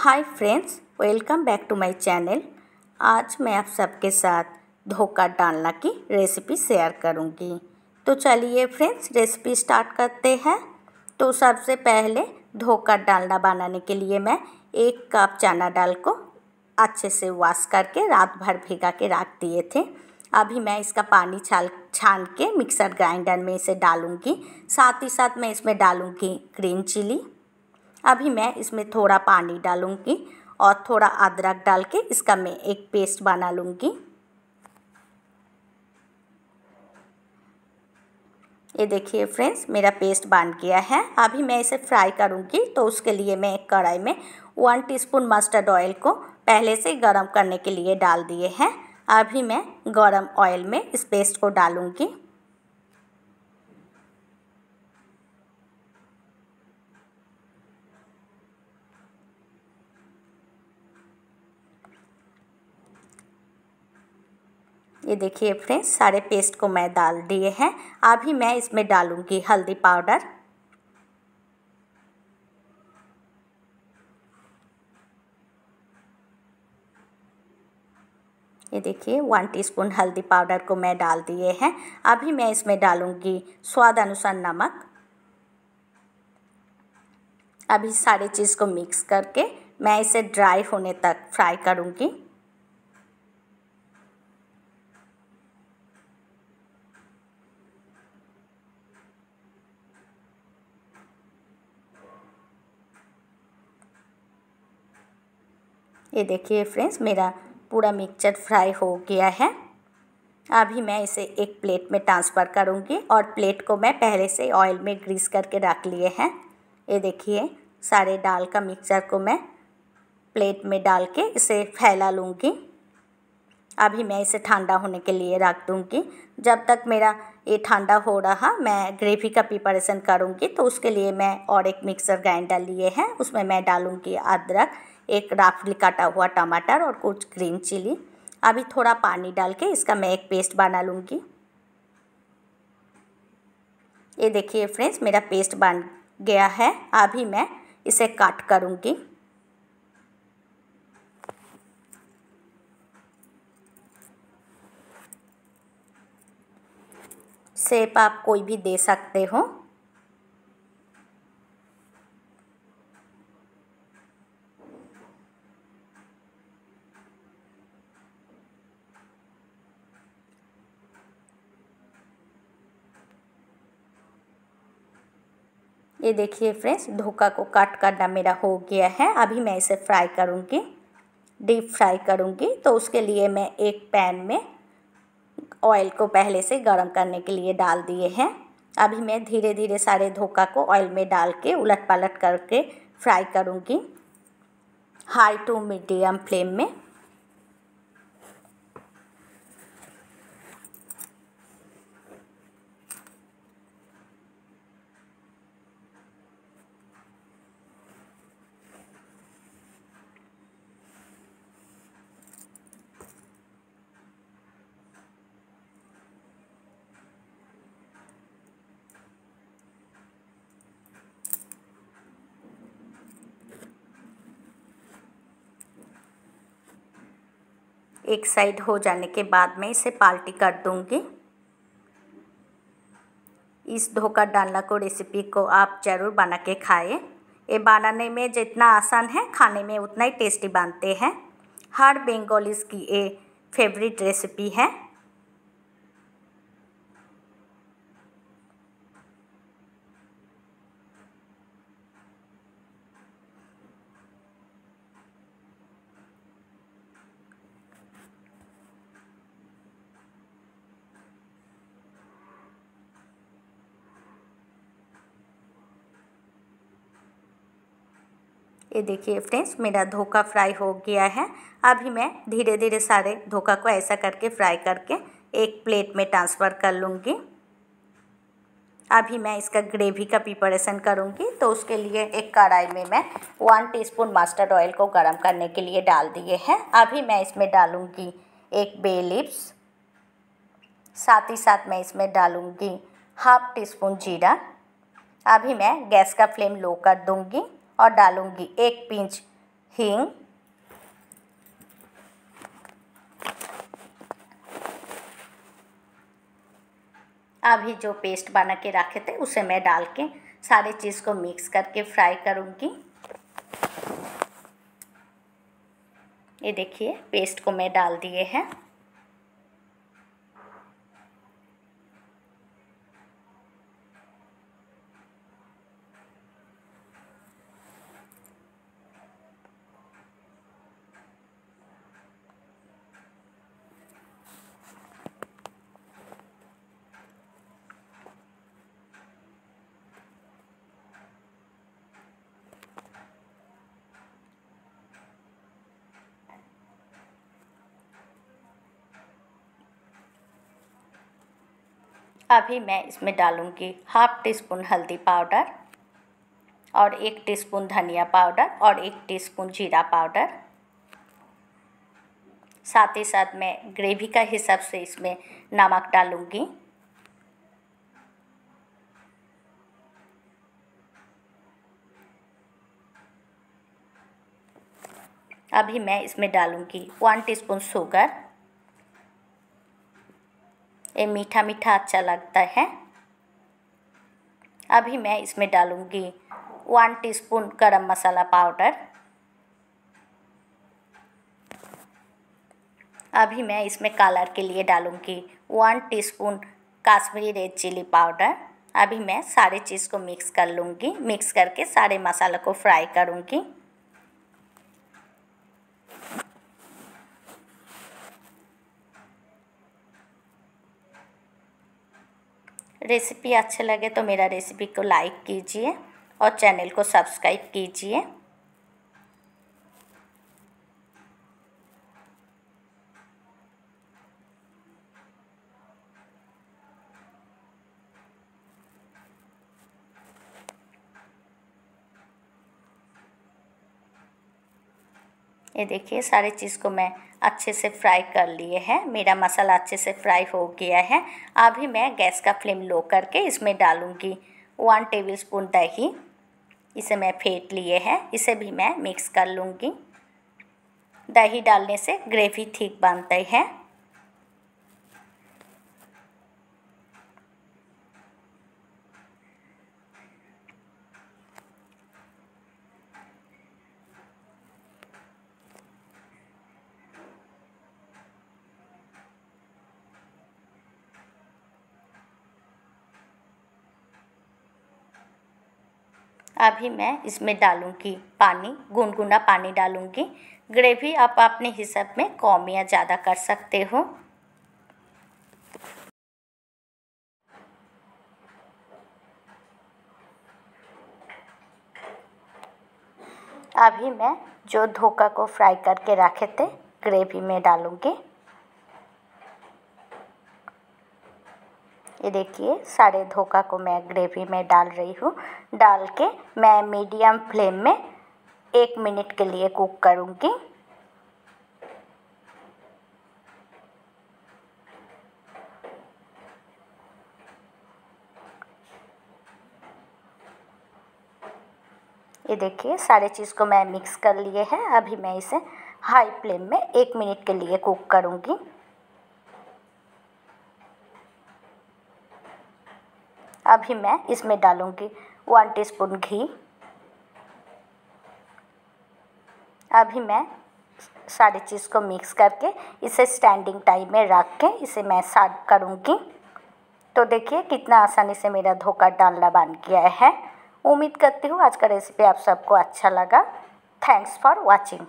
Hi friends, welcome back to my channel. आज मैं आप सबके साथ धोखा डालना की रेसिपी शेयर करूँगी। तो चलिए फ्रेंड्स, रेसिपी स्टार्ट करते हैं। तो सबसे पहले धोखा डालना बनाने के लिए मैं एक कप चना दाल को अच्छे से वॉश करके रात भर भिगा के रख दिए थे। अभी मैं इसका पानी छाल, छान के मिक्सर ग्राइंडर में इसे डालूँगी। साथ ही साथ मैं इसमें डालूँगी ग्रीन चिली। अभी मैं इसमें थोड़ा पानी डालूँगी और थोड़ा अदरक डाल के इसका मैं एक पेस्ट बना लूँगी। ये देखिए फ्रेंड्स, मेरा पेस्ट बन गया है। अभी मैं इसे फ्राई करूँगी तो उसके लिए मैं एक कढ़ाई में वन टीस्पून मस्टर्ड ऑयल को पहले से गरम करने के लिए डाल दिए हैं। अभी मैं गरम ऑयल में इस पेस्ट को डालूँगी। ये देखिए फ्रेंड्स, सारे पेस्ट को मैं डाल दिए हैं। अभी मैं इसमें डालूँगी हल्दी पाउडर। ये देखिए, वन टीस्पून हल्दी पाउडर को मैं डाल दिए हैं। अभी मैं इसमें डालूँगी स्वाद अनुसार नमक। अभी सारी चीज़ को मिक्स करके मैं इसे ड्राई होने तक फ्राई करूँगी। ये देखिए फ्रेंड्स मेरा पूरा मिक्सचर फ्राई हो गया है। अभी मैं इसे एक प्लेट में ट्रांसफ़र करूँगी और प्लेट को मैं पहले से ऑयल में ग्रीस करके रख लिए हैं। ये देखिए, सारे दाल का मिक्सचर को मैं प्लेट में डाल के इसे फैला लूँगी। अभी मैं इसे ठंडा होने के लिए रख दूँगी। जब तक मेरा ये ठंडा हो रहा, मैं ग्रेवी का प्रिपरेशन करूँगी तो उसके लिए मैं और एक मिक्सर ग्राइंडर लिए हैं। उसमें मैं डालूँगी अदरक, एक राफली काटा हुआ टमाटर और कुछ ग्रीन चिली। अभी थोड़ा पानी डाल के इसका मैं एक पेस्ट बना लूँगी। ये देखिए फ्रेंड्स, मेरा पेस्ट बन गया है। अभी मैं इसे काट करूँगी। सेप आप कोई भी दे सकते हो। ये देखिए फ्रेंड्स, धोखा को कट करना मेरा हो गया है। अभी मैं इसे फ्राई करूँगी, डीप फ्राई करूँगी। तो उसके लिए मैं एक पैन में ऑयल को पहले से गर्म करने के लिए डाल दिए हैं। अभी मैं धीरे धीरे सारे धोखा को ऑयल में डाल के उलट पलट करके फ्राई करूँगी। हाई टू मीडियम फ्लेम में। एक साइड हो जाने के बाद मैं इसे पाल्टी कर दूँगी। इस धोखा डालना को रेसिपी को आप ज़रूर बना के खाएँ। ये बनाने में जितना आसान है, खाने में उतना ही टेस्टी बनते हैं। हर बेंगोलीज़ की ये फेवरेट रेसिपी है। ये देखिए फ्रेंड्स, मेरा धोखा फ्राई हो गया है। अभी मैं धीरे धीरे सारे धोखा को ऐसा करके फ्राई करके एक प्लेट में ट्रांसफ़र कर लूँगी। अभी मैं इसका ग्रेवी का प्रिपरेशन करूँगी तो उसके लिए एक कढ़ाई में मैं वन टीस्पून मस्टर्ड ऑयल को गर्म करने के लिए डाल दिए हैं। अभी मैं इसमें डालूँगी एक बे लिप्स साथ ही साथ मैं इसमें डालूँगी हाफ़ टी स्पून जीरा। अभी मैं गैस का फ्लेम लो कर दूँगी। और डालूँगी एक पिंच हींग। अभी जो पेस्ट बना के रखे थे, उसे मैं डाल के सारे चीज़ को मिक्स करके फ्राई करूँगी। ये देखिए, पेस्ट को मैं डाल दिए हैं। अभी मैं इसमें डालूँगी हाफ़ टी स्पून हल्दी पाउडर और एक टीस्पून धनिया पाउडर और एक टीस्पून जीरा पाउडर साथ ही साथ मैं ग्रेवी का हिसाब से इसमें नमक डालूँगी। अभी मैं इसमें डालूँगी वन टीस्पून शुगर ये मीठा मीठा अच्छा लगता है। अभी मैं इसमें डालूँगी वन टीस्पून गरम मसाला पाउडर। अभी मैं इसमें कलर के लिए डालूँगी one teaspoon Kashmiri red chilli powder. अभी मैं सारे चीज़ को मिक्स कर लूँगी। मिक्स करके सारे मसाला को फ्राई करूँगी। रेसिपी अच्छे लगे तो मेरा रेसिपी को लाइक कीजिए और चैनल को सब्सक्राइब कीजिए। ये देखिए, सारे चीज़ को मैं अच्छे से फ्राई कर लिए हैं। मेरा मसाला अच्छे से फ्राई हो गया है। अभी मैं गैस का फ्लेम लो करके इसमें डालूँगी वन टेबल स्पून दही। इसे मैं फेंट लिए हैं। इसे भी मैं मिक्स कर लूँगी। दही डालने से ग्रेवी ठीक बनती हैं। अभी मैं इसमें डालूँगी पानी, गुनगुना पानी डालूँगी। ग्रेवी आप अपने हिसाब में कम या ज़्यादा कर सकते हो। अभी मैं जो धोखा को फ्राई करके रखे थे, ग्रेवी में डालूँगी। देखिए, सारे धोखा को मैं ग्रेवी में डाल रही हूँ। डाल के मैं मीडियम फ्लेम में एक मिनट के लिए कुक करूँगी। ये देखिए, सारे चीज़ को मैं मिक्स कर लिए हैं। अभी मैं इसे हाई फ्लेम में एक मिनट के लिए कुक करूँगी। अभी मैं इसमें डालूँगी वन टीस्पून घी। अभी मैं सारी चीज़ को मिक्स करके इसे स्टैंडिंग टाइम में रख के इसे मैं सर्व करूँगी। तो देखिए कितना आसानी से मेरा धोखा डालना बन गया है। उम्मीद करती हूँ आज का रेसिपी आप सबको अच्छा लगा। Thanks for watching